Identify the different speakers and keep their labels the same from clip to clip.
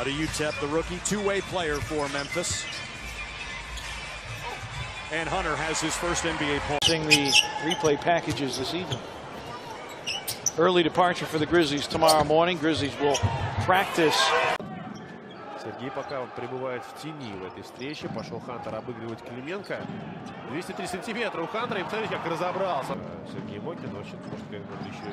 Speaker 1: Out of UTEP, the rookie, two-way player for Memphis. And Hunter has his first NBA point.
Speaker 2: Seeing the replay packages this evening. Early departure for the Grizzlies tomorrow morning. Grizzlies will practice.
Speaker 3: Сергей пока он пребывает в тени в этой встрече. Пошел Хантер обыгрывать Клименко. 203 сантиметра у Хантера. И посмотрите, как разобрался. Э, Сергей Мокин очень, может, как-нибудь еще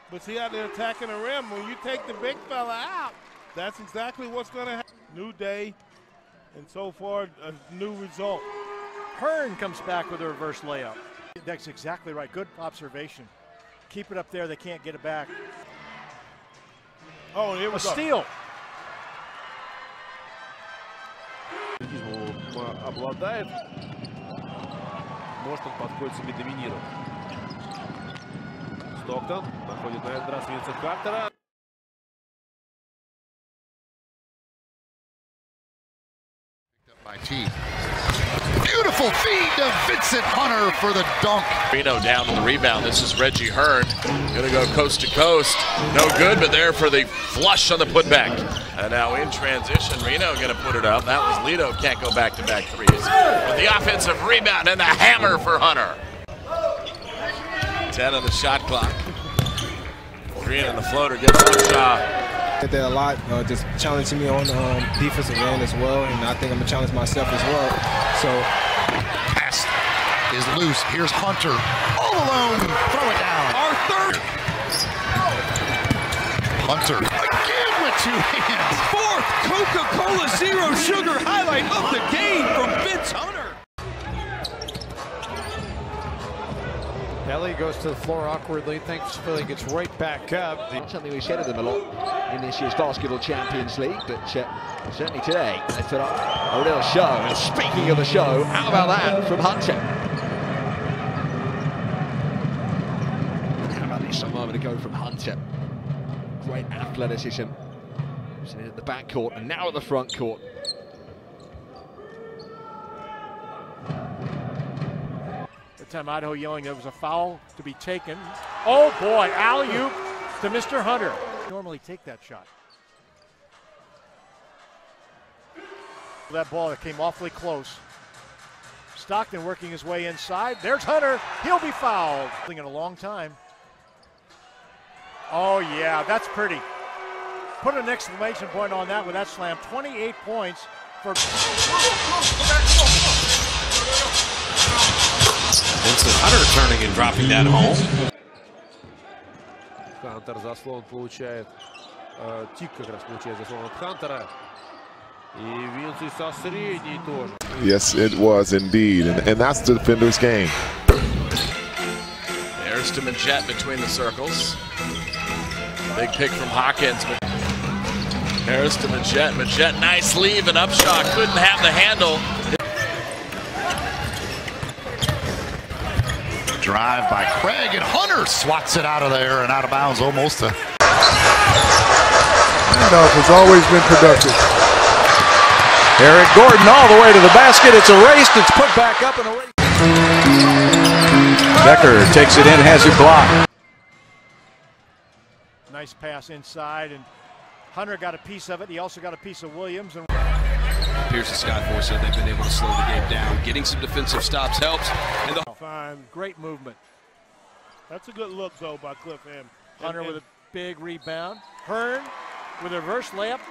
Speaker 4: But see out there attacking the rim, when you take the big fella out, that's exactly what's going to happen. New day, and so far, a new result.
Speaker 2: Hearn comes back with a reverse layup. That's exactly right. Good observation. Keep it up there. They can't get it back.
Speaker 4: Oh, here we
Speaker 2: A
Speaker 4: go.
Speaker 2: steal.
Speaker 3: Атлетизмом обладает. Может он подходит себе доминировать. Стоктон находит на этот раз Винса Картера.
Speaker 5: By T. Beautiful feed to Vincent Hunter for the dunk.
Speaker 6: Reno down to the rebound. This is Reggie Hearn. Going to go coast to coast. No good, but there for the flush on the putback. And now in transition, Reno going to put it up. That was Lito. Can't go back to back threes. But the offensive rebound and the hammer for Hunter. 10 on the shot clock. Green on the floater gets one shot.
Speaker 7: did that a lot, uh, just challenging me on um, defensive end as well, and I think I'm gonna challenge myself as well. So
Speaker 5: Pass is loose. Here's Hunter all alone. Throw it down. Our third. Hunter again with two hands.
Speaker 4: Fourth Coca-Cola Zero Sugar highlight of the game from Vince Hunter.
Speaker 8: Ellie goes to the floor awkwardly, thinks Philly gets right back up.
Speaker 9: Something we said of them a lot in this year's Basketball Champions League, but uh, certainly today they put up a real show. And speaking of a show, how about that from Hunter? How about this a moment ago from Hunter? Great athleticism. In at the back court and now at the front court.
Speaker 2: Time Idaho yelling there was a foul to be taken. Oh boy, alley-oop to Mr. Hunter. Normally take that shot. That ball that came awfully close. Stockton working his way inside. There's Hunter. He'll be fouled. In a long time. Oh yeah, that's pretty. Put an exclamation point on that with that slam. 28 points for
Speaker 1: Vincent Hunter turning and dropping that home.
Speaker 3: Хантер заслон получает. Э, Тик как раз получает заслон от Хантера. И Винси со средней тоже.
Speaker 10: Yes, it was indeed. And, and that's the defender's game.
Speaker 6: There's to Majet between the circles. Big pick from Hawkins. Harris to Majet. Majet, nice leave and upshot. Couldn't have the handle.
Speaker 5: Drive by Craig and Hunter swats it out of there and out of bounds almost. To
Speaker 8: Randolph has always been productive.
Speaker 2: Eric Gordon all the way to the basket. It's erased. It's put back up and erased.
Speaker 5: Becker takes it in, has it blocked.
Speaker 2: Nice pass inside, and Hunter got a piece of it. He also got a piece of Williams. And
Speaker 11: Pierce and Scott Forsett, they've been able to slow the game down. Getting some defensive stops helps. And the
Speaker 4: Fine.
Speaker 2: great movement.
Speaker 4: That's a good look, though, by Cliff M.
Speaker 2: Hunter
Speaker 4: And-
Speaker 2: with a big rebound. Hearn with a reverse layup.